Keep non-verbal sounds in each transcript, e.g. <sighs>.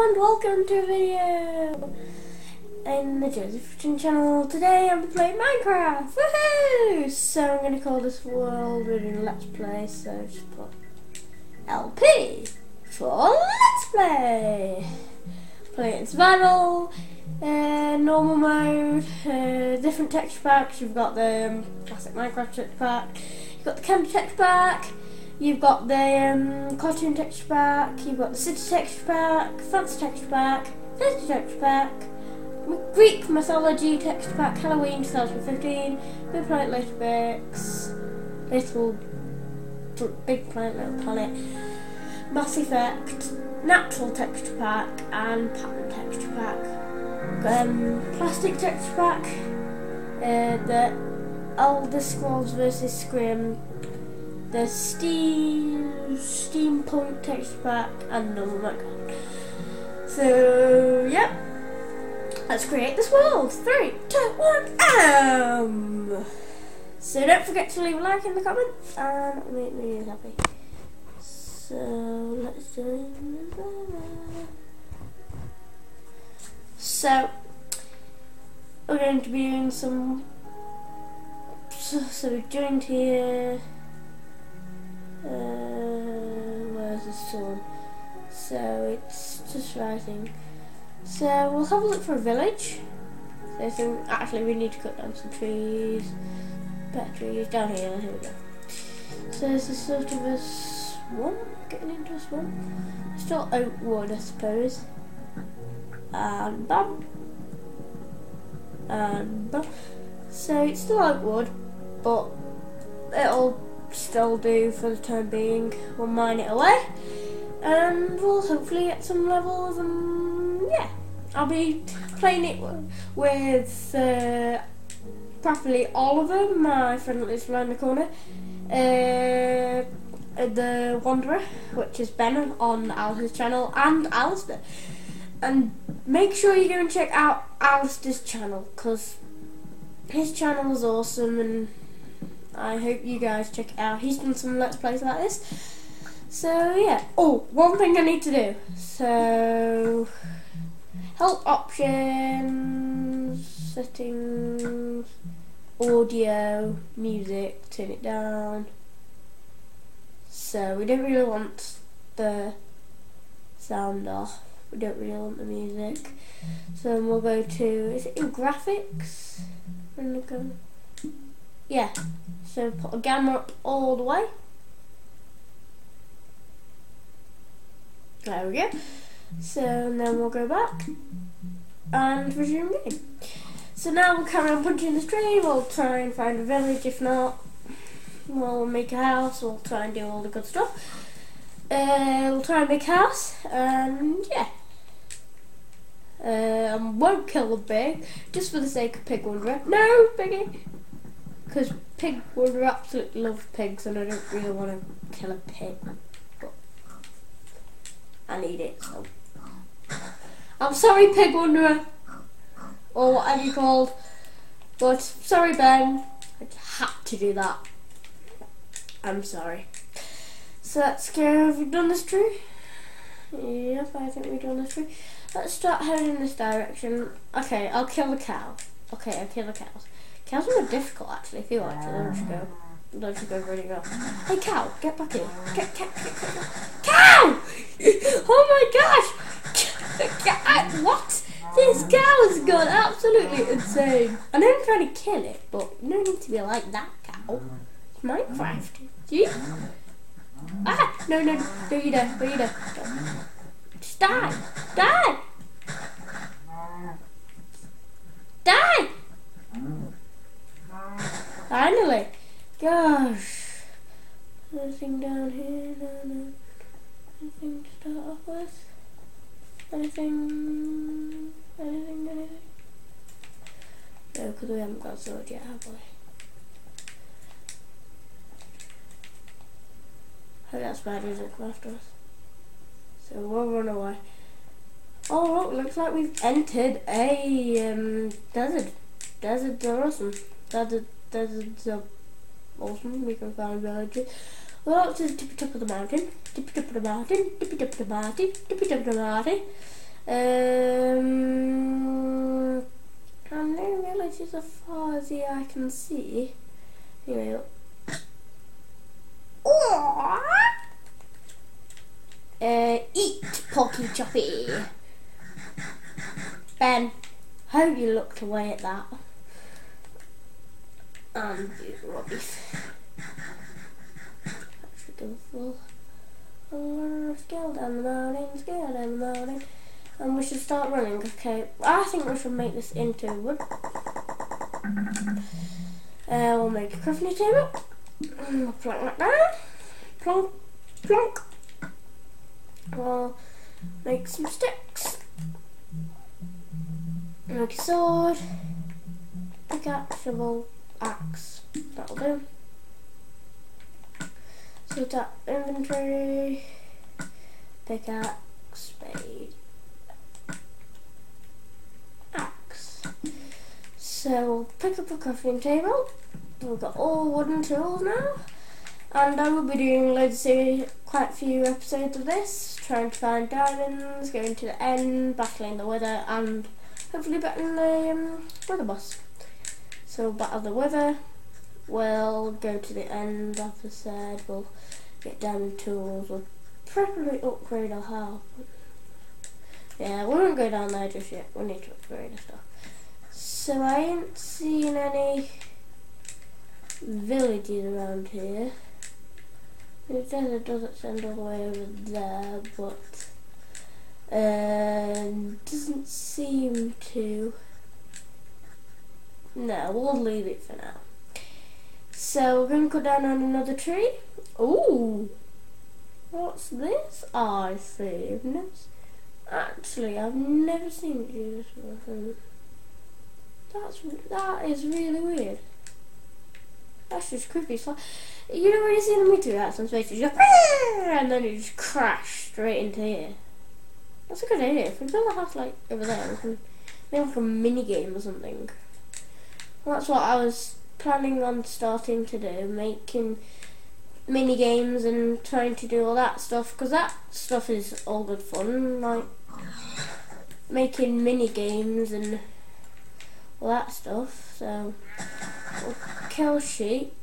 and welcome to a video in the Fishing channel. Today I'm playing Minecraft, woohoo! So I'm to call this world doing Let's Play, so just put LP for Let's Play. Play it in survival, uh, normal mode, uh, different texture packs. You've got the classic Minecraft texture pack, you've got the camera texture pack, You've got the um, cartoon texture pack, you've got the city texture pack, fancy texture pack, fantasy texture pack, Greek mythology texture pack, Halloween 2015, Big Planet Little Bix, Little Big Planet Little Planet, Mass Effect, Natural texture pack, and Pattern texture pack. Um, plastic texture pack, uh, the Elder Scrolls vs. Skyrim the Steam Steampunk text pack and normal background. So yep. Let's create this world. Three, two, one, um. So don't forget to leave a like in the comments and make me really happy. So let's do So we're going to be doing some so, so we joined here uh, where's the sun? So it's just rising. So we'll have a look for a village. So, so actually we need to cut down some trees. Better trees down here. Here we go. So this is sort of a swamp, getting into a swamp. Still oak wood, I suppose. And bam. And bam. So it's still oak wood, but it'll still do for the time being. We'll mine it away and we'll hopefully get some levels and yeah. I'll be playing it with uh, of them. My friend that lives around the corner. Uh, the Wanderer, which is Ben on Alice's channel, and Alistair. And make sure you go and check out Alistair's channel because his channel is awesome and I hope you guys check it out. He's done some Let's Plays like this. So, yeah. Oh, one thing I need to do. So, help options, settings, audio, music, turn it down. So, we don't really want the sound off. We don't really want the music. So, we'll go to, is it in graphics? Yeah. So put a gamma up all the way. There we go. So then we'll go back and resume game. So now we'll carry on punching the tree, we'll try and find a village, if not, we'll make a house, we'll try and do all the good stuff. Uh, we'll try and make a house, and yeah. Uh, won't kill the pig, just for the sake of pig wanderer. No, piggy! Because pig would absolutely love pigs and I don't really want to kill a pig. But I need it, so. I'm sorry, Pig Wanderer. Or whatever you called. But sorry, Ben. I had to do that. I'm sorry. So let's go. Have we done this tree? Yep, I think we've done this tree. Let's start heading in this direction. Okay, I'll kill the cow. Okay, I'll kill the cows. Cows are more difficult actually if you like to. You go. You go really well. Hey cow, get back here. Get, get, get, get, Cow! <laughs> oh my gosh! <laughs> what? This cow has gone absolutely insane. I know I'm trying to kill it, but no need to be like that cow. It's Minecraft. See? Ah! No, no, no, you don't. No, you don't. Just die. Die! Die! Finally! Gosh! Anything down here? No, no. Anything to start off with? Anything? Anything? Anything? No, because we haven't got sword yet, have we? Oh, that's bad, is it? Come after us. So we'll run away. Oh, look, looks like we've entered a um, desert. Desert awesome. Desert there's a awesome. We can find villages. Well, up to the tippy top of the mountain, tippy top of the mountain, tippy top of the mountain, tippy top of the mountain, Um, and no villages as far as the eye can see. Anyway. <coughs> Uh, eat, Pocky Choppy. Ben, how you looked away at that. Actually, go full. Oh, scale down the mountain, scale down the mountain. And we should start running. Okay, I think we should make this into wood. Uh, we'll make a crafting table. We'll that down. Plonk, plonk. We'll make some sticks. Make a sword. Pick Pickaxe, shovel, axe. That'll do. So tap inventory. Pickaxe, spade. Axe. So pick up a crafting table. We've got all wooden tools now. And I will be doing loads of quite a few episodes of this, trying to find diamonds, going to the end, battling the Wither, and hopefully battling the um, Wither boss. So battle the Wither, we'll go to the end, as I said, we'll get diamond tools, we'll probably upgrade our house. Yeah, we won't go down there just yet, we need to upgrade our stuff. So I ain't seen any villages around here. It it doesn't send all the way over there, but um, doesn't seem to. We'll leave it for now. So we're going to go down on another tree. Ooh, what's this? I see. Actually, I've never seen it this before. That's that is really weird. That's just creepy. So, you know when you see the meteor at some space, you just and then you just crash straight into here. That's a good idea. If we build a house like over there, we can make like a mini game or something. That's what I was planning on starting to do, making mini games and trying to do all that stuff because that stuff is all good fun, like making mini games and all that stuff. So we'll kill sheep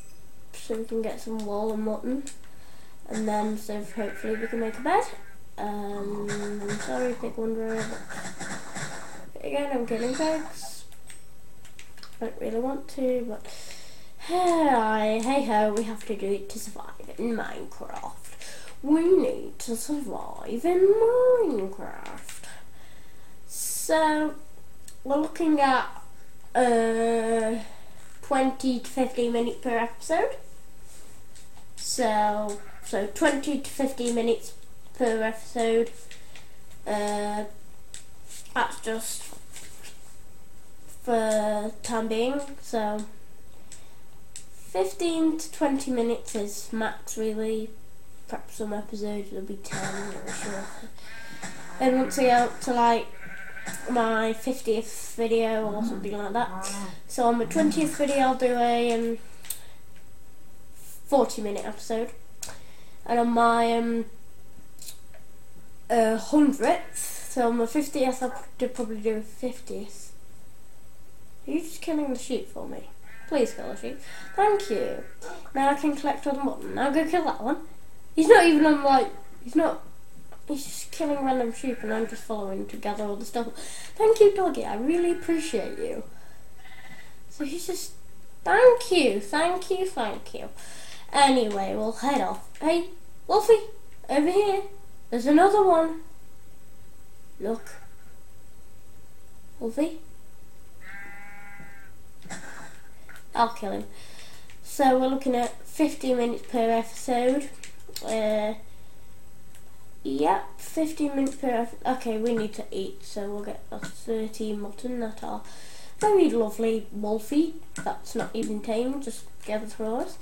so we can get some wool and mutton, and then so hopefully we can make a bed. Um, I'm sorry, Pig Wanderer, but again, I'm killing pigs. Don't really want to, but hey, hey ho, we have to do it to survive in Minecraft. We need to survive in Minecraft. So, we're looking at uh, 20 to 15 minutes per episode. So, so 20 to 15 minutes per episode. Uh, that's just for time being. So, 15 to 20 minutes is max, really. Perhaps some episodes will be 10 or shorter. Then once I get to like my 50th video or something like that. So on my 20th video I'll do a um, 40 minute episode. And on my um, uh, 100th, so on my 50th I'll probably do a 50th. Are you just killing the sheep for me? Please kill the sheep. Thank you. Now I can collect all the mutton. Now go kill that one. He's not even on like, he's not He's just killing random sheep and I'm just following to gather all the stuff. Thank you, doggy. I really appreciate you. So he's just... Thank you, thank you, thank you. Anyway, we'll head off. Hey, Wolfie, over here. There's another one. Look. Wolfie. I'll kill him. So we're looking at 15 minutes per episode. Uh, Yep, 15 minutes per. episode. Okay, we need to eat, so we'll get a 30 mutton that are very lovely wolfie. That's not even tame, just gathered for us.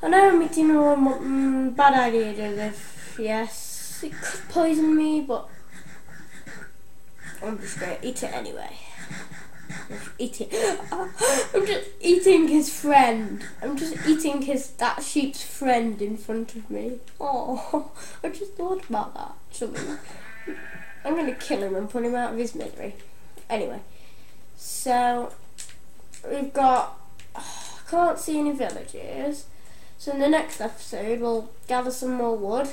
I know I'm eating raw mutton. Bad idea, Joseph. Yes, it could poison me, but I'm just gonna eat it anyway eating. I'm just eating his friend. I'm just eating his that sheep's friend in front of me. Oh, <laughs> I just thought about that. Something. I'm to kill him and put him out of his misery. Anyway, so we've got. Oh, <sighs> I can't see any villages. So in the next episode, we'll gather some more wood,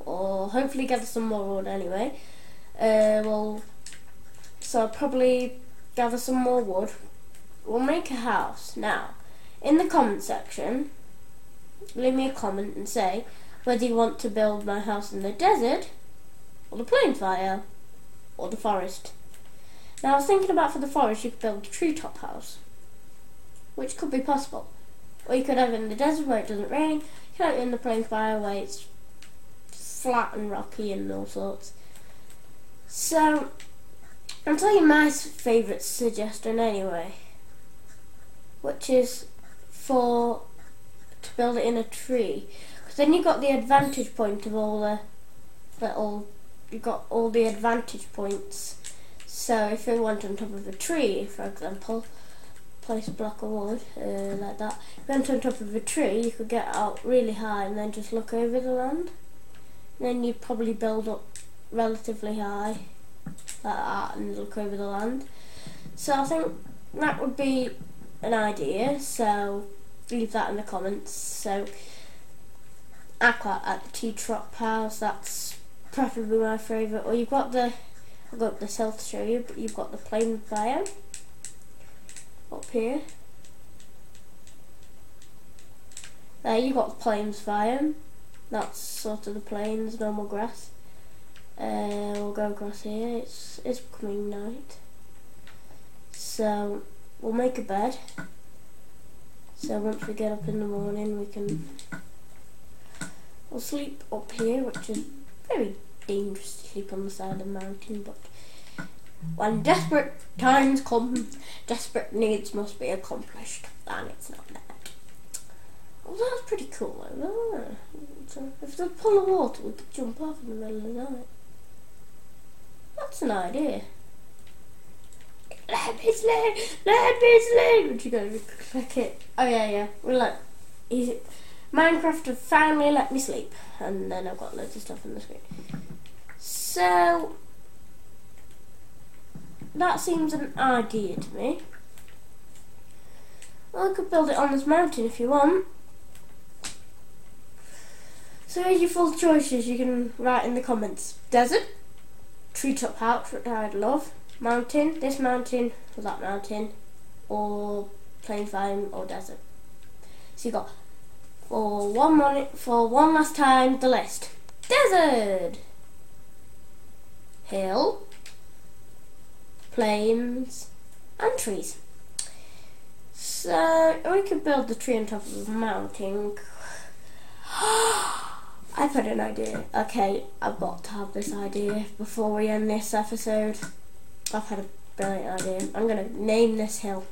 or hopefully gather some more wood anyway. Uh, we'll so I'll probably gather some more wood. We'll make a house now. In the comment section, leave me a comment and say whether you want to build my house in the desert, or the plains fire, or the forest. Now I was thinking about for the forest you could build a treetop house, which could be possible. Or you could have it in the desert where it doesn't rain, you could have it in the plains fire where it's flat and rocky and all sorts. So, I'll tell you my favourite suggestion anyway, which is for to build it in a tree. Because then you've got the advantage point of all the little, you got all the advantage points. So if you went on top of a tree, for example, place a block of wood uh, like that. If you went on top of a tree, you could get out really high and then just look over the land. And then you'd probably build up relatively high like that and look over the land. So I think that would be an idea. So leave that in the comments. So quite like the Treetop house. That's preferably my favourite. Or you've got the I've got the hill to show you, but you've got the plain biome up here. There you've got the plains biome. That's sort of the plains, normal grass. Uh, we'll go across here. It's it's becoming night, so we'll make a bed. So once we get up in the morning, we can we'll sleep up here, which is very dangerous to sleep on the side of the mountain. But when desperate times come, desperate needs must be accomplished, and it's not that. Well, that's pretty cool, though. If there's a pool of water, we could jump off in the middle of the night. That's an idea. Let me sleep, let me sleep. Would you go click it? Oh yeah, yeah. Well, look, is it? Minecraft have finally let me sleep, and then I've got loads of stuff on the screen. So that seems an idea to me. Well, I could build it on this mountain if you want. So here's your full choices. You can write in the comments: desert, treetop house, which I'd love. Mountain, this mountain or that mountain, or plain farm or desert. So you got for one money, for one last time the list: desert, hill, plains, and trees. So we could build the tree on top of a mountain. <gasps> <gasps> <gasps> I've had an idea. Okay, I've got to have this idea before we end this episode. I've had a brilliant idea. I'm to name this hill.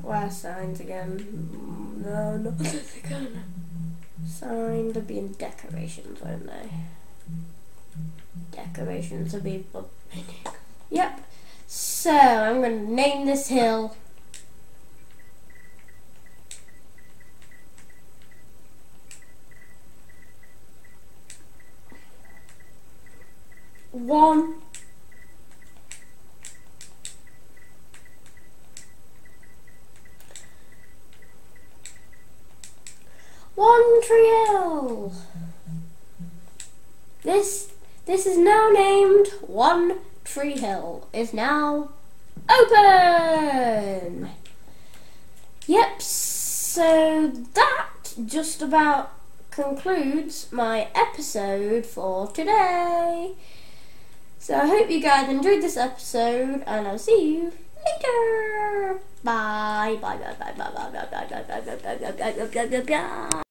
Where signs again? No, not again. Signs will be in decorations, won't they? Decorations will be. Yep. So I'm to name this hill one one hill. This this is now named One Tree Hill is now open. Yep, so that just about concludes my episode for today. So I hope you guys enjoyed this episode, and I'll see you later. Bye. Bye. Bye. Bye. Bye. Bye. Bye. Bye. Bye. Bye. Bye. Bye. Bye. Bye. Bye. Bye.